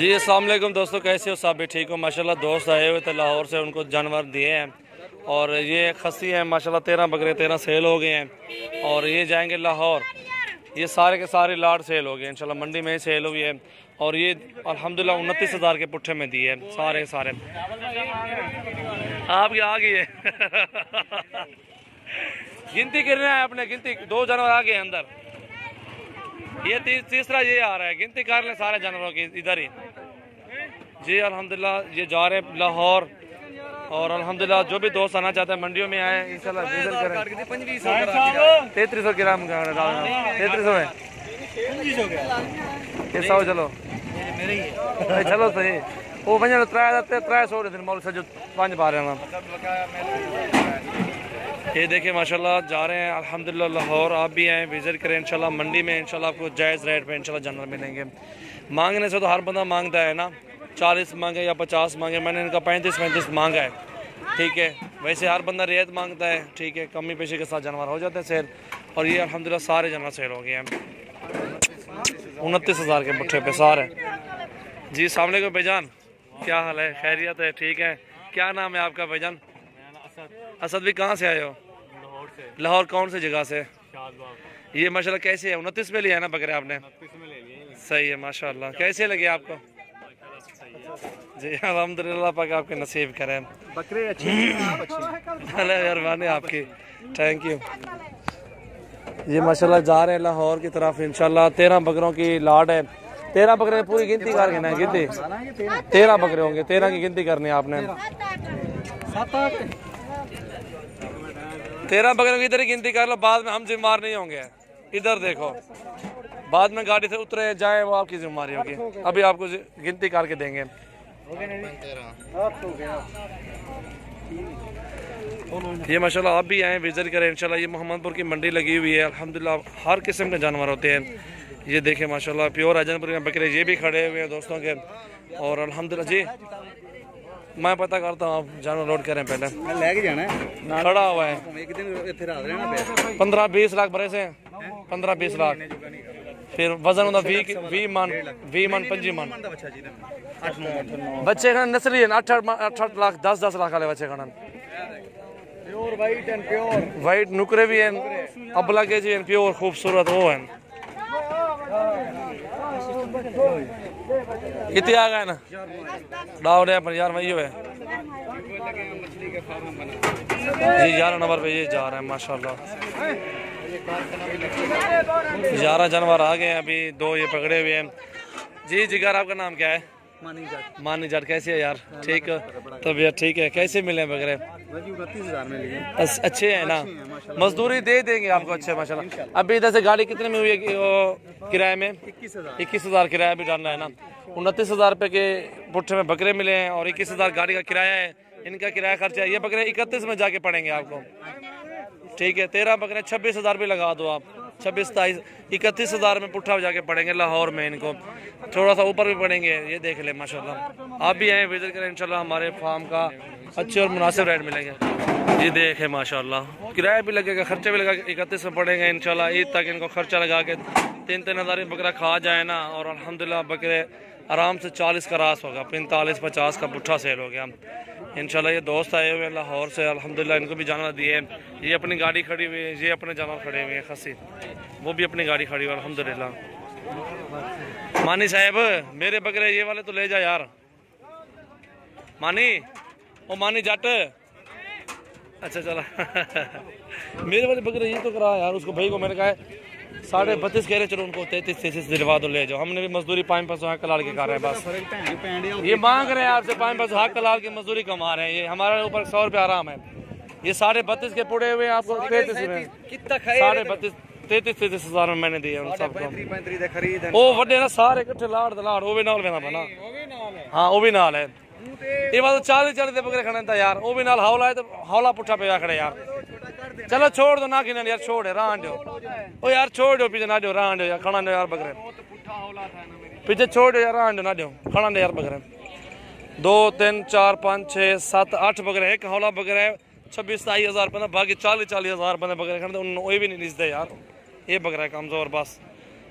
جی السلام علیکم دوستو، کیسے ہو؟ سب بھی ٹھیک ہو؟ ماشاءاللہ دوست آئے ہوئے تھے لاہور سے، ان کو جانور دیے ہیں۔ اور یہ خصی ہیں، ماشاءاللہ تیرہ بکرے، تیرہ سیل ہو گئے ہیں۔ اور یہ جائیں گے لاہور۔ یہ سارے کے سارے لاٹ سیل ہو گئے ہیں انشاءاللہ منڈی میں ہی سیل ہوئی ہے۔ اور یہ الحمدللہ انتیس ہزار کے پٹھے میں دیے ہیں، سارے سارے۔ آپ کی آگئی ہے۔ گنتی کرنا ہے اپنے، گنتی، دو جانور آگئے ہیں اندر۔ یہ تیسرا یہ آ رہا ہے، گنتی کر لیں سارے جانوروں کی ادھر ہی۔ جی الحمدللہ، یہ جا رہے ہیں لاہور۔ اور الحمدللہ، جو بھی دوست آنا چاہتے ہیں، منڈیوں میں آئے، انشاءاللہ وزٹ کریں۔ تیتری سو گرام تیتری سو ہے۔ یہ سو چلو۔ چلو صحیح۔ وہ بنجا ترائے ترائے سو دن مول سے جو پانچ پا رہے ہیں یہ دیکھیں، ماشاءاللہ جا رہے ہیں، الحمدللہ لاہور، آپ بھی آئیں، وزٹ کریں، انشاءاللہ منڈی میں انشاءاللہ آپ کو جائز ریٹ پہ انشاءاللہ جنرل ملیں گے۔ مانگنے سے تو ہر بندہ مانگتا ہے نا، چالیس مانگے یا پچاس مانگے، میں نے ان کا پینتیس پینتیس مانگا ہے۔ ٹھیک ہے، ویسے ہر بندہ ریت مانگتا ہے، ٹھیک ہے، کمی پیشے کے ساتھ جانور ہو جاتے ہیں سیل، اور یہ الحمدللہ سارے جانور سیل ہو گئے ہیں۔ انتیس ہزار کے پٹھے پہ سارے۔ جی السلام علیکم بھائی جان، کیا حال ہے؟ خیریت ہے، ٹھیک ہے۔ کیا نام ہے آپ کا بھائی جان؟ اسد. بھی کہاں سے آئے ہو؟ لاہور کون سی جگہ سے؟ یہ ماشاءاللہ کیسے ہے؟ انتیس میں لیا ہے نا بکرے آپ نے؟ صحیح ہے ماشاءاللہ۔ کیسے لگے آپ کو؟ جی الحمدللہ پاک آپ کے نصیب کریں۔ بکرے اچھے مہربانی آپ کی۔ تھینک یو یہ ماشاءاللہ جا رہے ہیں لاہور کی طرف انشاءاللہ۔ تیرہ بکروں کی لاڈ ہے۔ تیرہ بکرے پوری گنتی کر کے نا گنتی۔ تیرہ بکرے ہوں گے تیرہ کی گنتی کرنی ہے آپ نے۔ تیرہ بکروں کی ادھر ہی گنتی کر لو، بعد میں ہم ذمہ دار نہیں ہوں گے۔ ادھر دیکھو۔ بعد میں گاڑی سے اترے جائیں وہ آپ کی ذمہ داری ہوگی۔ ابھی آپ کو گنتی کر کے دیں گے۔ یہ ماشاءاللہ آپ بھی آئیں، وزٹ کریں۔ انشاءاللہ یہ محمد پور کی منڈی لگی ہوئی ہے۔ الحمدللہ ہر قسم کے جانور ہوتے ہیں۔ یہ دیکھیں ماشاءاللہ، پیور اجن پور کے بکرے یہ بھی کھڑے ہوئے ہیں دوستوں کے۔ اور الحمدللہ جی میں پتہ کرتا ہوں آپ جانور لوڈ کریں پہلے لے کے جانا ہے کھڑا ہوا ہے ایک دن رات رہنا لاکھ بھرے سے پندرہ بیس لاکھ پھر وزن ہوتا وی وی من وی من پنجی من بچے کھڑے نسلی ہیں اٹھ اٹھ اٹھ لاکھ دس دس لاکھ والے بچے کھڑے pure white and pure white نکرے بھی ہیں ابلا کے جی ہیں پیور خوبصورت وہ ہیں کتنے آ گئے نا؟ ڈاؤ رہے پر یار وہی ہوئے۔ جی گیارہ نمبر پہ یہ جا رہے ہیں ماشاءاللہ۔ گیارہ جانور آ گئے ہیں ابھی، دو یہ پکڑے ہوئے ہیں۔ جی جگر آپ کا نام کیا ہے؟ مانی جٹ کیسے ہے یار؟ ٹھیک طبیعت ٹھیک ہے کیسے ملے اس- اچھے ہیں نا؟ مزدوری دے دیں گے آپ کو اچھے ماشاءاللہ۔ ابھی ادھر سے گاڑی کتنے میں ہوئی ہے کرائے میں؟ اکیس ہزار۔ اکیس ہزار کرایہ بھی ڈالنا ہے نا؟ انتیس ہزار روپے کے پٹھے میں بکرے ملے ہیں اور اکیس ہزار گاڑی کا کرایہ ہے۔ ان کا کرایہ خرچہ ہے۔ یہ بکرے اکتیس میں جا کے پڑیں گے آپ کو۔ ٹھیک ہے تیرہ بکرے چھبیس ہزار بھی لگا دو آپ۔ چھبیس ستائیس اکتیس ہزار میں پٹھا جا کے پڑیں گے لاہور میں ان کو۔ تھوڑا سا اوپر بھی پڑیں گے، یہ دیکھ لیں، ماشاءاللہ۔ آپ بھی آئیں، وزٹ کریں، انشاءاللہ ہمارے فارم کا اچھے اور مناسب ریٹ ملیں گے۔ یہ دیکھیں، ماشاءاللہ۔ کرایہ بھی لگے گا، خرچہ بھی لگا کے اکتیس میں پڑیں گے، انشاءاللہ۔ عید تک ان کو خرچہ لگا کے تین تین ہزار بکرا کھا جائے نا، اور الحمدللہ بکرے آرام سے چالیس کا راس ہوگا، پینتالیس، پچاس کا پٹھا سیل ہو گیا۔ انشاءاللہ یہ دوست آئے ہوئے لاہور سے، الحمدللہ ان کو بھی جانا دیے یہ اپنی گاڑی کھڑی ہوئی ہے، یہ اپنے جانور کھڑے ہوئے ہیں خسی وہ بھی اپنی گاڑی کھڑی ہوئی ہے، الحمدللہ۔ مانی صاحب، میرے بکرے یہ والے تو لے جا یار۔ مانی، او مانی جٹ۔ اچھا چلا میرے والے بکرے یہ تو کرا یار، اس کو بھائی کو میں نے کہا ہے ساڑھے بتیس کہہ رہے چلو ان کو تینتیس تینتیس دلوا دو لے جاؤ۔ ہم نے بھی مزدوری پانچ پانچ سو کلال کے کر رہے ہیں بس۔ یہ مانگ رہے ہیں آپ سے پانچ پانچ سو ہاں کلال کی مزدوری کما رہے ہیں۔ یہ ہمارے اوپر سو روپے آرام ہے۔ یہ ساڑھے بتیس کے پڑے ہوئے آپ کو۔ تینتیس میں ساڑھے بتیس تینتیس تینتیس ہزار میں میں نے دیا ان سب کو وہ وڈے نا سارے کٹھے لاڑ دلاڑ۔ وہ بھی نال میں نہ بنا ہاں وہ بھی نال ہے۔ یہ بات چالیس چالیس دے پکڑے کھڑے تھا یار وہ بھی نال ہولا ہے تو ہولا پٹھا پہ کھڑے یار چلو چھوڑ دو نہ کھنن یار چھوڑ ہے ران دیو او یار چھوڑ دیو پیچھے نہ دیو ران دیو یار کھڑا دیو یار بکرے پیچھے چھوڑ دیو یار ران دیو نہ دیو کھڑا دیو یار بکرے دو تین چار پانچ چھ سات آٹھ بکرے ایک ہولا بکرے چھبیس ستائی ہزار بندہ باقی چالی چالی ہزار بندہ بکرے کھڑے انہوں نے بھی نہیں نزدے یار یہ بکرا ہے کمزور بس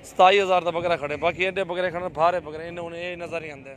ستائی ہزار دا بکرا کھڑے باقی ایڈے بکرے کھڑے بھارے بکرے انہوں نے یہ نظر ہی آدھے